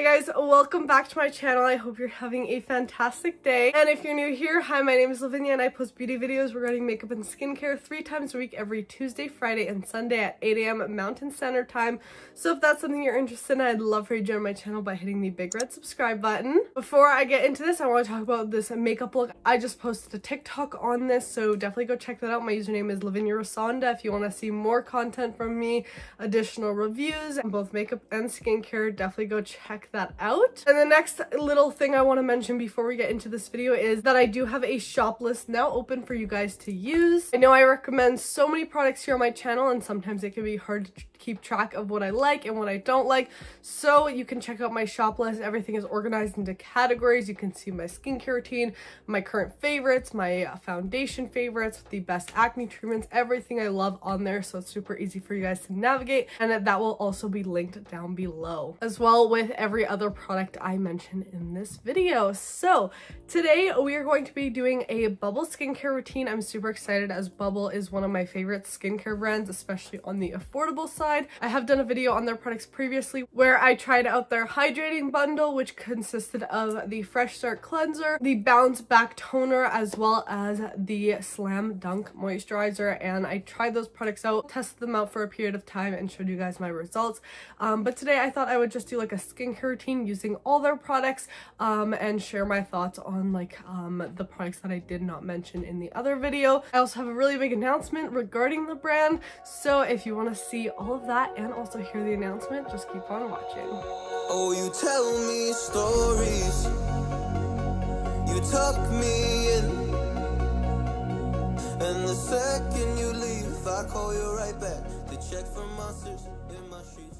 Hey guys, welcome back to my channel. I hope you're having a fantastic day. And if you're new here, hi, my name is Lavinia and I post beauty videos regarding makeup and skincare three times a week every Tuesday, Friday, and Sunday at 8 a.m. Mountain Standard Time. So if that's something you're interested in, I'd love for you to join my channel by hitting the big red subscribe button. Before I get into this, I want to talk about this makeup look. I just posted a TikTok on this, so definitely go check that out. My username is Lavinia Rusanda. If you want to see more content from me, additional reviews, and both makeup and skincare, definitely go check that out. And the next little thing I want to mention before we get into this video is that I do have a shop list now open for you guys to use. I know I recommend so many products here on my channel and sometimes it can be hard to keep track of what I like and what I don't like. So you can check out my shop list. Everything is organized into categories. You can see my skincare routine, my current favorites, my foundation favorites, the best acne treatments, everything I love on there. So it's super easy for you guys to navigate and that will also be linked down below as well with every other product I mention in this video. So today we are going to be doing a Bubble skincare routine. I'm super excited as Bubble is one of my favorite skincare brands, especially on the affordable side side. I have done a video on their products previously where I tried out their hydrating bundle, which consisted of the Fresh Start Cleanser, the Bounce Back Toner, as well as the Slam Dunk Moisturizer. And I tried those products out, tested them out for a period of time, and showed you guys my results. Um, but today I thought I would just do like a skincare routine using all their products um, and share my thoughts on like um, the products that I did not mention in the other video. I also have a really big announcement regarding the brand. So if you want to see all of that and also hear the announcement, just keep on watching. Oh, you tell me stories. You tuck me in. And the second you leave, I call you right back monsters.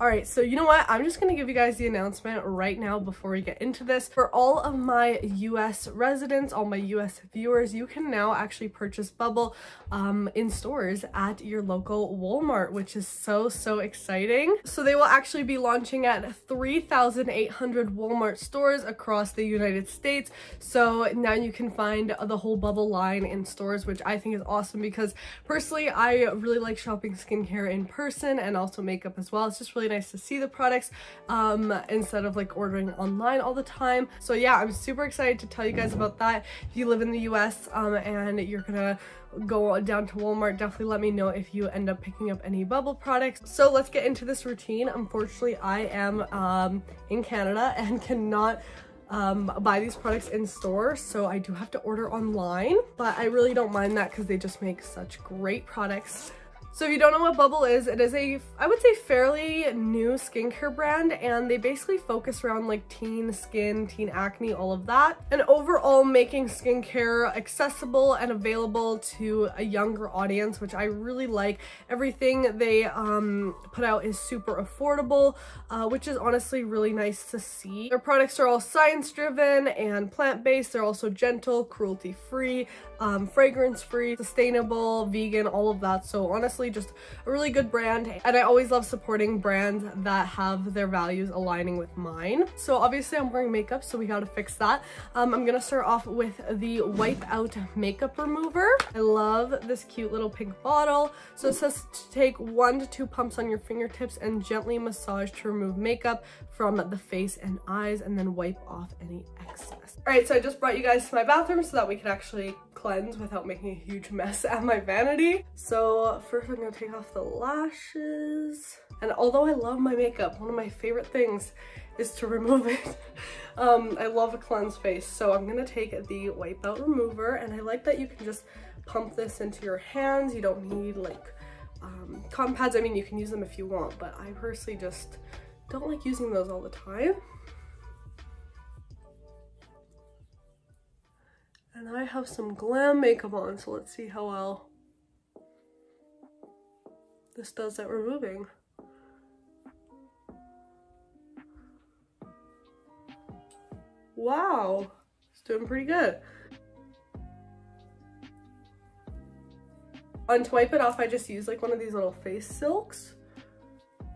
Alright, so you know what? I'm just to give you guys the announcement right now before we get into this. For all of my US residents, all my US viewers, you can now actually purchase Bubble um, in stores at your local Walmart, which is so, so exciting. So they will actually be launching at 3,800 Walmart stores across the United States. So now you can find the whole Bubble line in stores, which I think is awesome because personally, I really like shopping skincare in person and also makeup as well. It's just really nice to see the products um, instead of like ordering online all the time. So yeah, I'm super excited to tell you guys about that. If you live in the US um, and you're gonna go down to Walmart, definitely let me know if you end up picking up any bubble products. So let's get into this routine. Unfortunately, I am um, in Canada and cannot um, buy these products in store so I do have to order online but I really don't mind that because they just make such great products so if you don't know what Bubble is, it is a, I would say fairly new skincare brand and they basically focus around like teen skin, teen acne, all of that. And overall making skincare accessible and available to a younger audience, which I really like. Everything they um, put out is super affordable, uh, which is honestly really nice to see. Their products are all science driven and plant-based. They're also gentle, cruelty free, um, fragrance free, sustainable, vegan, all of that. So honestly, just a really good brand. And I always love supporting brands that have their values aligning with mine. So obviously I'm wearing makeup, so we gotta fix that. Um, I'm gonna start off with the Wipe Out Makeup Remover. I love this cute little pink bottle. So it says to take one to two pumps on your fingertips and gently massage to remove makeup from the face and eyes and then wipe off any excess. All right, so I just brought you guys to my bathroom so that we can actually cleanse without making a huge mess at my vanity. So first I'm gonna take off the lashes. And although I love my makeup, one of my favorite things is to remove it. um, I love a cleanse face. So I'm gonna take the Wipe Out Remover and I like that you can just pump this into your hands. You don't need like um, cotton pads. I mean, you can use them if you want, but I personally just don't like using those all the time. And I have some glam makeup on, so let's see how well this does at removing. Wow, it's doing pretty good. To wipe it off, I just use like one of these little face silks.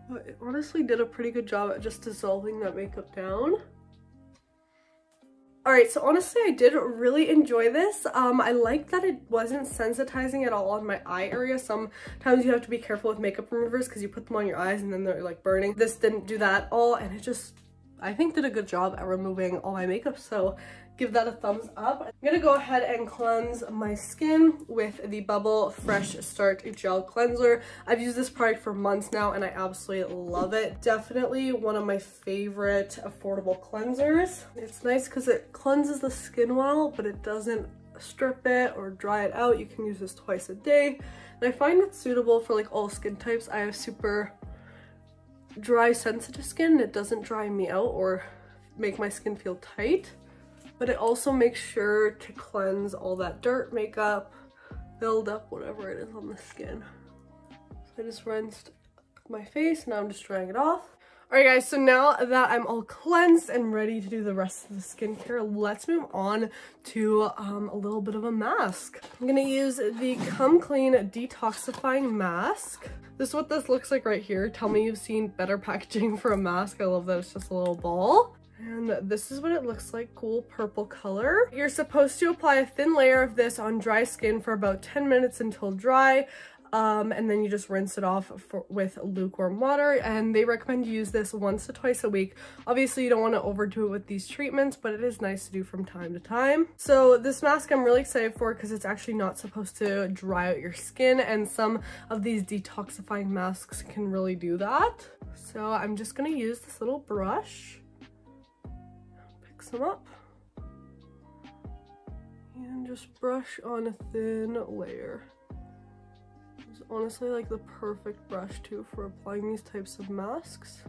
But it honestly did a pretty good job at just dissolving that makeup down. Alright, so honestly I did really enjoy this. Um, I like that it wasn't sensitizing at all on my eye area. Sometimes you have to be careful with makeup removers because you put them on your eyes and then they're like burning. This didn't do that at all and it just I think did a good job at removing all my makeup. So give that a thumbs up. I'm gonna go ahead and cleanse my skin with the Bubble Fresh Start Gel Cleanser. I've used this product for months now and I absolutely love it. Definitely one of my favorite affordable cleansers. It's nice because it cleanses the skin well, but it doesn't strip it or dry it out. You can use this twice a day. And I find it suitable for like all skin types. I have super dry sensitive skin. It doesn't dry me out or make my skin feel tight but it also makes sure to cleanse all that dirt, makeup, buildup, whatever it is on the skin. So I just rinsed my face, now I'm just drying it off. Alright guys, so now that I'm all cleansed and ready to do the rest of the skincare, let's move on to um, a little bit of a mask. I'm going to use the Come Clean Detoxifying Mask. This is what this looks like right here. Tell me you've seen better packaging for a mask. I love that it's just a little ball. And this is what it looks like, cool purple color. You're supposed to apply a thin layer of this on dry skin for about 10 minutes until dry. Um, and then you just rinse it off for, with lukewarm water and they recommend you use this once to twice a week. Obviously you don't want to overdo it with these treatments but it is nice to do from time to time. So this mask I'm really excited for because it's actually not supposed to dry out your skin and some of these detoxifying masks can really do that. So I'm just going to use this little brush them up and just brush on a thin layer. It's honestly like the perfect brush too for applying these types of masks.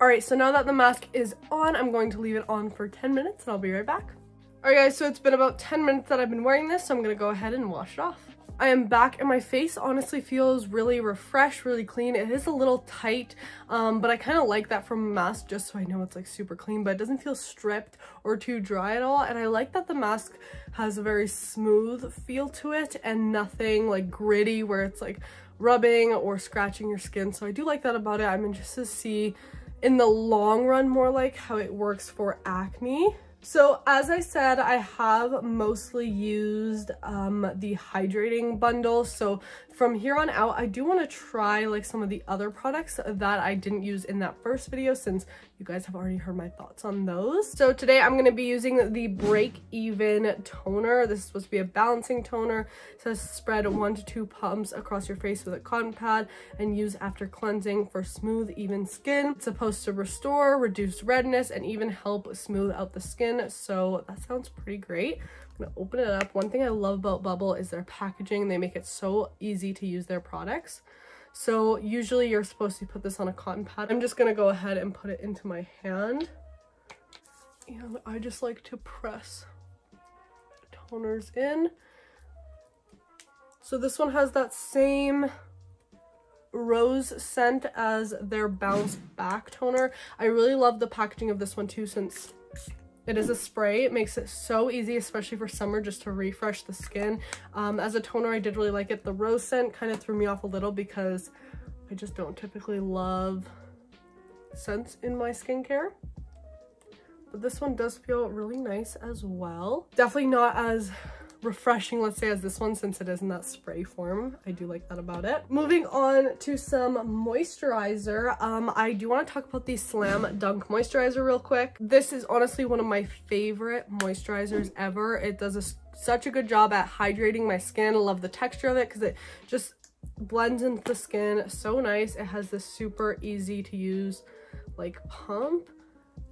Alright, so now that the mask is on, I'm going to leave it on for 10 minutes and I'll be right back. Alright guys, so it's been about 10 minutes that I've been wearing this, so I'm going to go ahead and wash it off. I am back and my face honestly feels really refreshed, really clean. It is a little tight, um, but I kind of like that from a mask just so I know it's like super clean, but it doesn't feel stripped or too dry at all. And I like that the mask has a very smooth feel to it and nothing like gritty where it's like rubbing or scratching your skin. So I do like that about it. I'm interested to see in the long run more like how it works for acne. So as I said, I have mostly used um, the hydrating bundle. So from here on out, I do want to try like some of the other products that I didn't use in that first video since you guys have already heard my thoughts on those. So today I'm going to be using the Break Even Toner. This is supposed to be a balancing toner. It says spread one to two pumps across your face with a cotton pad and use after cleansing for smooth, even skin. It's supposed to restore, reduce redness, and even help smooth out the skin. So that sounds pretty great. I'm gonna open it up. One thing I love about Bubble is their packaging. They make it so easy to use their products. So usually you're supposed to put this on a cotton pad. I'm just to go ahead and put it into my hand. And I just like to press toners in. So this one has that same rose scent as their bounce back toner. I really love the packaging of this one too since it is a spray. It makes it so easy, especially for summer, just to refresh the skin. Um, as a toner, I did really like it. The rose scent kind of threw me off a little because I just don't typically love scents in my skincare. But this one does feel really nice as well. Definitely not as refreshing, let's say, as this one since it is in that spray form. I do like that about it. Moving on to some moisturizer. Um, I do want to talk about the Slam Dunk Moisturizer real quick. This is honestly one of my favorite moisturizers ever. It does a, such a good job at hydrating my skin. I love the texture of it because it just blends into the skin so nice. It has this super easy to use like pump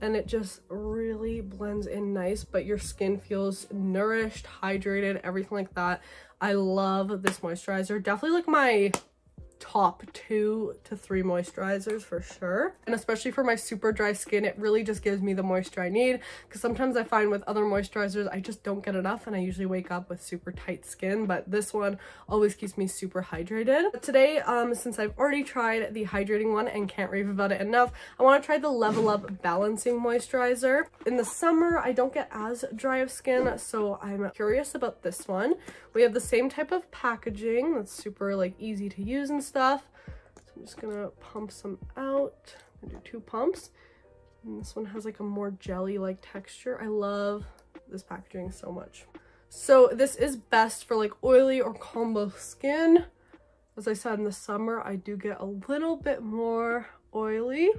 and it just really blends in nice but your skin feels nourished hydrated everything like that. I love this moisturizer. Definitely like my top two to three moisturizers for sure. And especially for my super dry skin, it really just gives me the moisture I need because sometimes I find with other moisturizers, I just don't get enough and I usually wake up with super tight skin, but this one always keeps me super hydrated. But today, um, since I've already tried the hydrating one and can't rave about it enough, I want to try the Level Up Balancing Moisturizer. In the summer, I don't get as dry of skin, so I'm curious about this one. We have the same type of packaging that's super like easy to use and stuff. So I'm just gonna pump some out. I'm gonna do two pumps. And this one has like a more jelly-like texture. I love this packaging so much. So this is best for like oily or combo skin. As I said in the summer, I do get a little bit more oily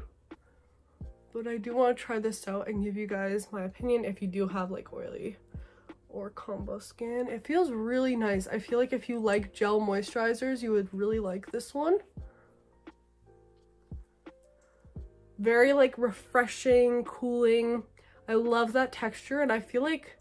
but I do want to try this out and give you guys my opinion if you do have like oily or combo skin. It feels really nice. I feel like if you like gel moisturizers, you would really like this one. Very like refreshing, cooling. I love that texture and I feel like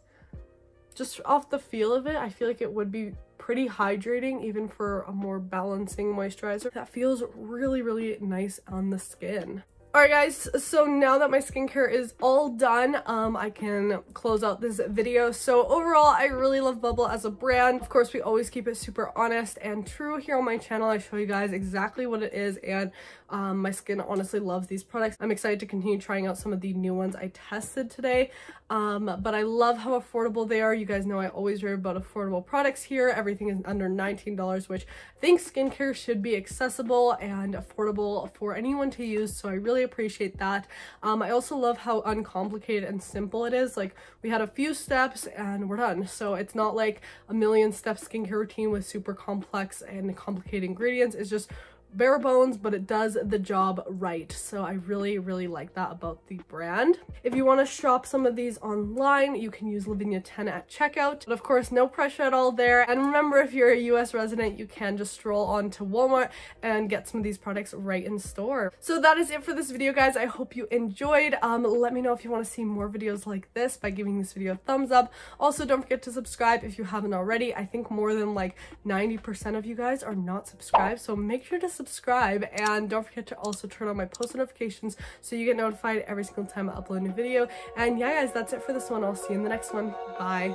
just off the feel of it, I feel like it would be pretty hydrating even for a more balancing moisturizer. That feels really, really nice on the skin. Alright guys, so now that my skincare is all done, um, I can close out this video. So overall, I really love Bubble as a brand. Of course, we always keep it super honest and true here on my channel. I show you guys exactly what it is and um, my skin honestly loves these products. I'm excited to continue trying out some of the new ones I tested today. Um, but I love how affordable they are. You guys know I always rave about affordable products here. Everything is under $19, which I think skincare should be accessible and affordable for anyone to use. So I really appreciate that. Um, I also love how uncomplicated and simple it is. Like we had a few steps and we're done. So it's not like a million step skincare routine with super complex and complicated ingredients. It's just bare bones, but it does the job right. So I really, really like that about the brand. If you want to shop some of these online, you can use Lavinia 10 at checkout. But of course, no pressure at all there. And remember, if you're a US resident, you can just stroll on to Walmart and get some of these products right in store. So that is it for this video, guys. I hope you enjoyed. Um, let me know if you want to see more videos like this by giving this video a thumbs up. Also, don't forget to subscribe if you haven't already. I think more than like 90% of you guys are not subscribed. So make sure to subscribe subscribe and don't forget to also turn on my post notifications so you get notified every single time I upload a new video. And yeah guys, that's it for this one. I'll see you in the next one. Bye.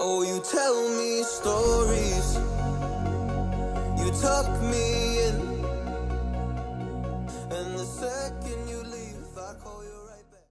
Oh, you tell me stories. You tuck me